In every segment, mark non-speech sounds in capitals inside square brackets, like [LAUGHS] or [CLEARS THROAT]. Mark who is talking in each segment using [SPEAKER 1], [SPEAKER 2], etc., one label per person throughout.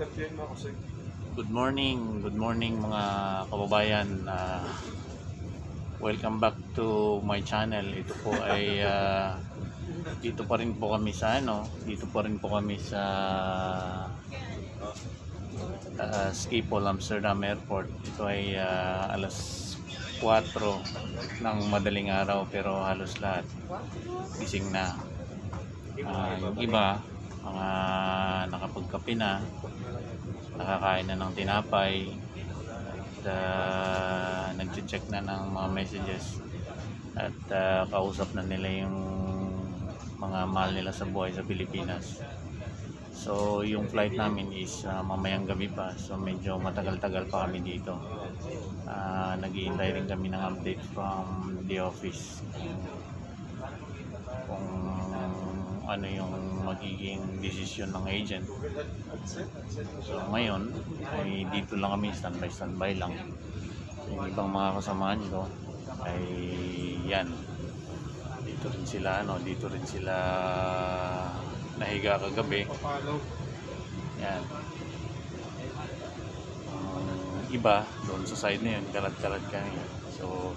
[SPEAKER 1] interviewin mo ako sir.
[SPEAKER 2] Good morning, good morning mga kababayan. Ah, welcome back to my channel. Ito po ay [LAUGHS] ah, dito pa rin po kami sa ano, dito pa rin po kami sa uh, Schiphol Amsterdam Airport. Ito ay ah, alas 4 ng madaling araw pero halos lahat gising na. Ah, yung iba, mga nakapagkape na, nakakain na ng tinapay. At uh, nag-check na ng mga messages. At ah, kausap na nila yung mga mahal nila sa buhay sa Pilipinas. So yung flight namin is ah, mamayang gabi pa. So medyo matagal-tagal pa kami dito. Uh, naghihintay rin kami ng update from the office ano yung magiging desisyon ng agent So ngayon ay dito lang kami standby standby lang. So, yung ibang mga kasamaan ko ay yan. Dito rin sila ano, dito rin sila nahiga kagabi. Yan. Ang iba doon sa side na yun, kalat-kalat kanina. So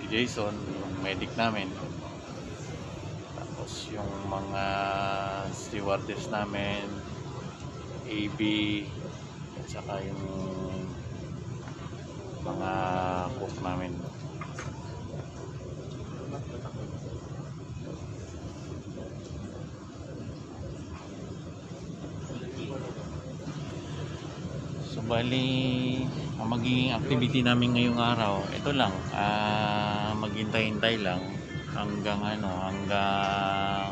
[SPEAKER 2] si Jason, yung medic namin. Yung mga stewardess namin, AB at saka yung mga cook namin. So bali ang magiging activity namin ngayong araw ito lang ah maghintay-hintay lang hanggang ano hanggang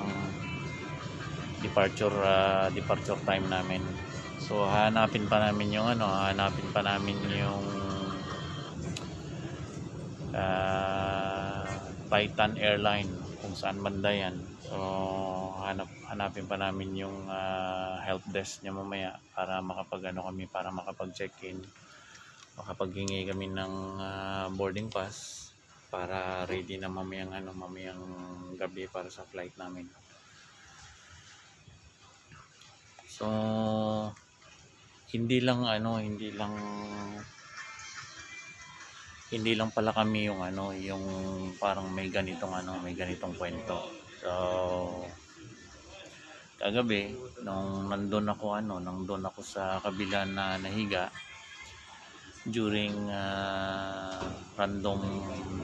[SPEAKER 2] departure ah, departure time namin. So hanapin pa namin yung ano, hanapin pa namin yung ah, Titan Airline kung saan banda yan. So hanap hanapin pa namin yung ah, help desk niya mamaya para makapag ano kami para makapag check-in. Makapaghingi kami ng ah, boarding pass para ready na mamayang ano mamayang gabi para sa flight namin. So hindi lang ano, hindi lang hindi lang pala kami yung ano, yung parang may ganitong ano, may ganitong kwento. So kagabi nung nandun ako ano, nandun ako sa kabila na nahiga during ah, random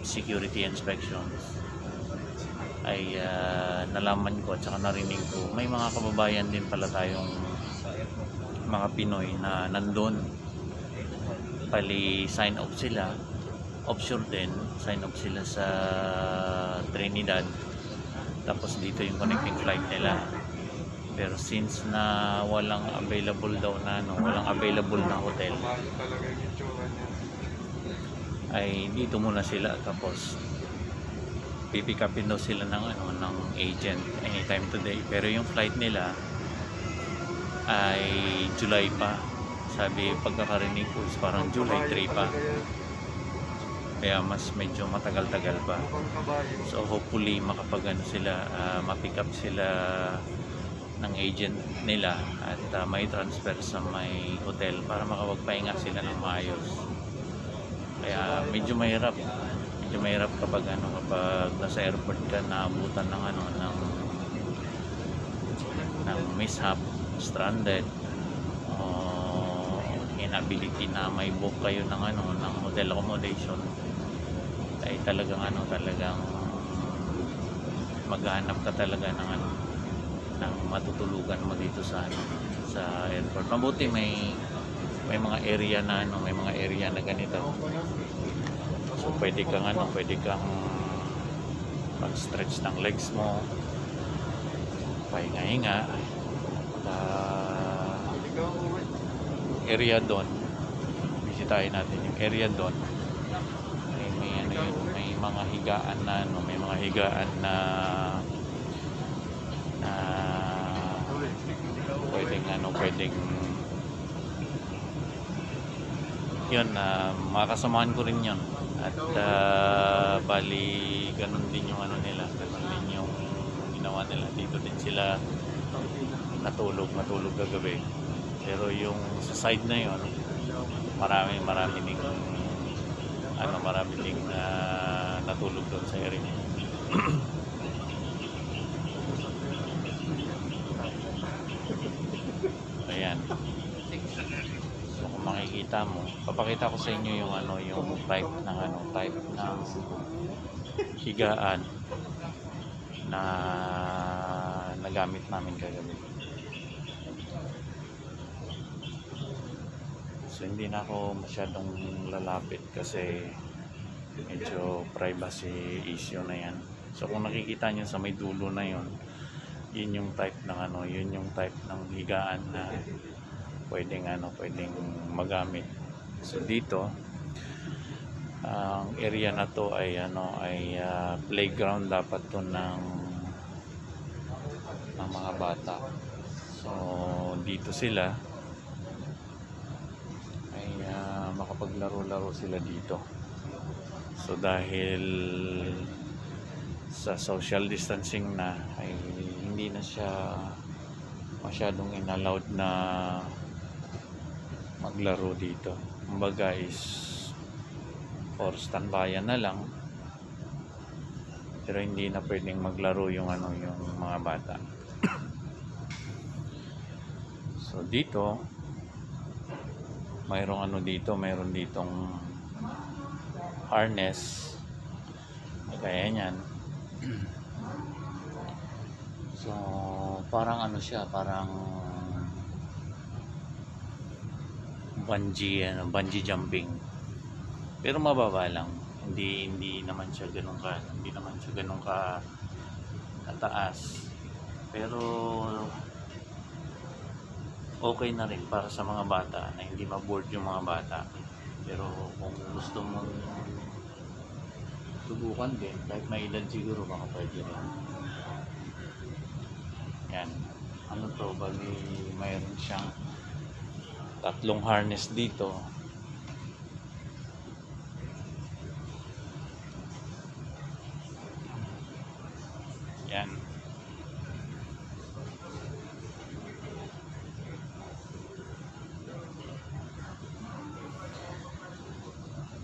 [SPEAKER 2] security inspections. Ay ah, nalaman ko at saka narinig ko may mga kababayan din pala tayong mga Pinoy na nandun. Pali sign off sila. Offshore din sign off sila sa Trinidad. Tapos dito yung connecting flight nila. Pero since na walang available daw na ano, walang available na hotel
[SPEAKER 1] Mahal talaga yung itsura niya.
[SPEAKER 2] Ay dito muna sila tapos pipick upin daw sila ng ano ng agent anytime today. Pero yung flight nila ay July pa. Sabi pagkakarinig ko is parang July 3 pa. Kaya mas medyo matagal-tagal pa. So hopefully makapag ano sila ah, ma-pick up sila ng agent nila at ah, may transfer sa may hotel para makapagpahinga sila ng maayos kaya medyo mahirap. Medyo mahirap kapag ano kapag nasa airport ka naabutan ng ano ng ng mishap stranded. O inability na may book kayo ng ano ng hotel accommodation. Ay talagang ano talagang maghanap ka talaga ng ano ng matutulugan mo dito sa ano sa airport. Mabuti may may mga area na ano may mga area na ganito So pwede kang ano, pwede kang mag-stretch ng legs mo. Pahinga-hinga.
[SPEAKER 1] Uwi.
[SPEAKER 2] area doon. Bisitahin natin yung area doon. May, may ano yun, may mga higaan na ano, may mga higaan na na pwedeng ano, pwedeng yun, na makasamahan ko rin yun. At ah, bali, ganun din yung ano nila, ganun din yung ginawa nila. Dito din sila natulog, natulog kagabi. Pero yung sa side na yon, marami marami ding ano marami ding ah, natulog doon sa area. [CLEARS THROAT] Ayan. So kung makikita mo, papakita ko sa inyo yung ano, yung type ng ano, type ng higaan na nagamit namin kagabi. So hindi na ako masyadong lalapit kasi medyo privacy issue na yan. So kung nakikita nyo sa may dulo na yon, yun yung type ng ano, yun yung type ng higaan na pwedeng ano, pwedeng magamit. So dito ang area na to ay ano ay ah, playground dapat to ng ng mga bata. So dito sila ay ah, makapaglaro-laro sila dito. So dahil sa social distancing na ay hindi na siya masyadong inallowed na maglaro dito. Kumbaga is or standbyan na lang. Pero hindi na pwedeng maglaro yung ano yung mga bata. [COUGHS] So dito mayroong ano dito mayroon ditong harness. Kaya niyan. [COUGHS] So parang ano siya parang bungee ano bungee jumping. Pero mababa lang. Hindi hindi naman siya ganun ka hindi naman siya ganun ka kataas. Pero okay na rin para sa mga bata na hindi ma-board yung mga bata. Pero kung gusto mong subukan din kahit may edad siguro baka pwede rin. Yan. Ano to bali mayroon siyang tatlong harness dito Yan.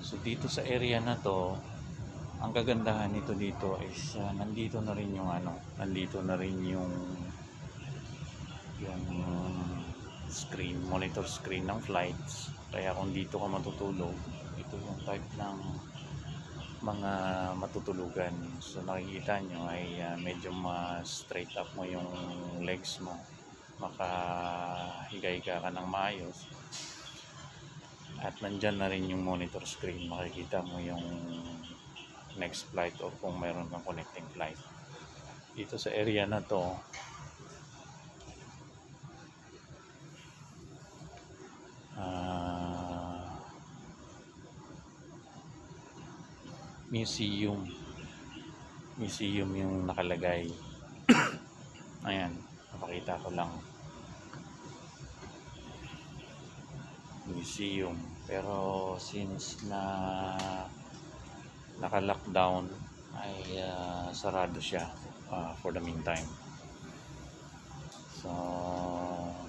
[SPEAKER 2] So dito sa area na to, ang kagandahan nito dito is uh, nandito na rin yung ano, nandito na rin yung yung screen, monitor screen ng flights. Kaya kung dito ka matutulog, ito yung type ng mga matutulugan. So nakikita nyo ay uh, medyo ma-straight up mo yung legs mo. Makahiga-higa ka ng maayos. At nandyan na rin yung monitor screen. Makikita mo yung next flight or kung mayroon kang connecting flight. Dito sa area na to, museum. Museum yung nakalagay. [COUGHS] Ayan napakita ko lang. Museum. Pero since na naka lockdown ay ah, sarado siya ah, for the meantime. So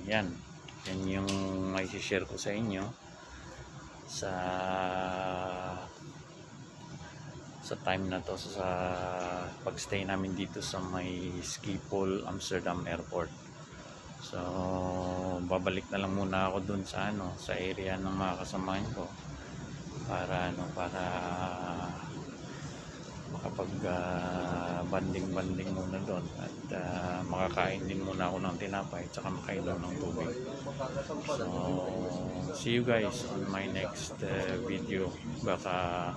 [SPEAKER 2] yan. Yan yung may share ko sa inyo sa sa time na to sa pagstay namin dito sa may Schiphol Amsterdam Airport. So babalik na lang muna ako dun sa ano sa area ng mga kasamahan ko para ano para makapag ah, banding banding muna doon at ah, makakain din muna ako ng tinapay at saka ng tubig. So see you guys on my next uh, video. Baka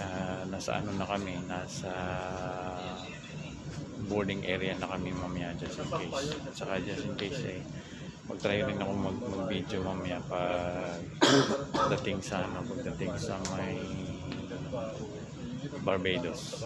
[SPEAKER 2] ah, nasa ano na kami nasa boarding area na kami mamaya just in case. At saka just in case eh mag-try rin ako mag, mag video mamaya pag dating sa ano pagdating sa may Barbados